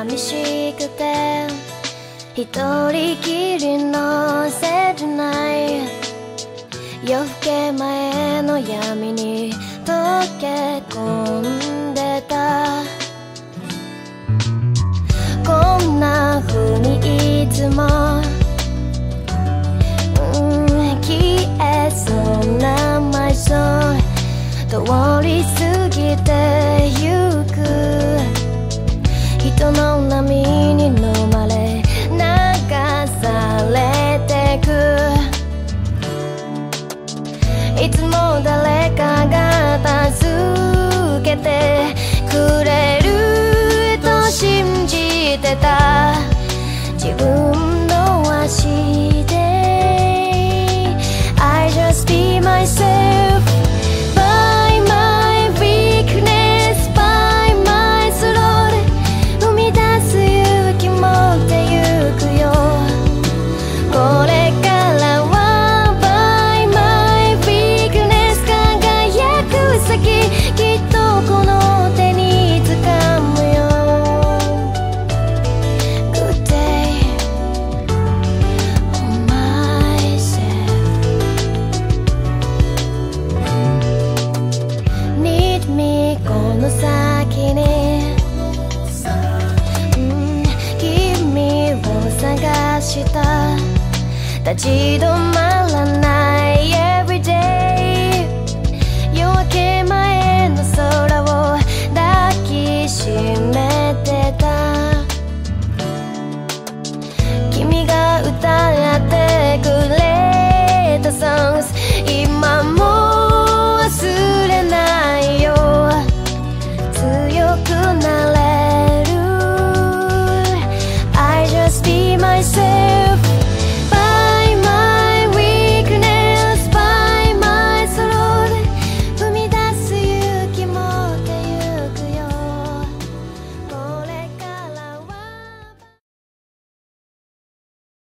寂しくて一人きりの切ない。夜更け前の闇に溶け込んでた。こんな風にいつも、うん、消えそうな埋葬通り過ぎてゆく誰かが助けてくれると信じてた。の先にうん君を探した。立ち止まくなれ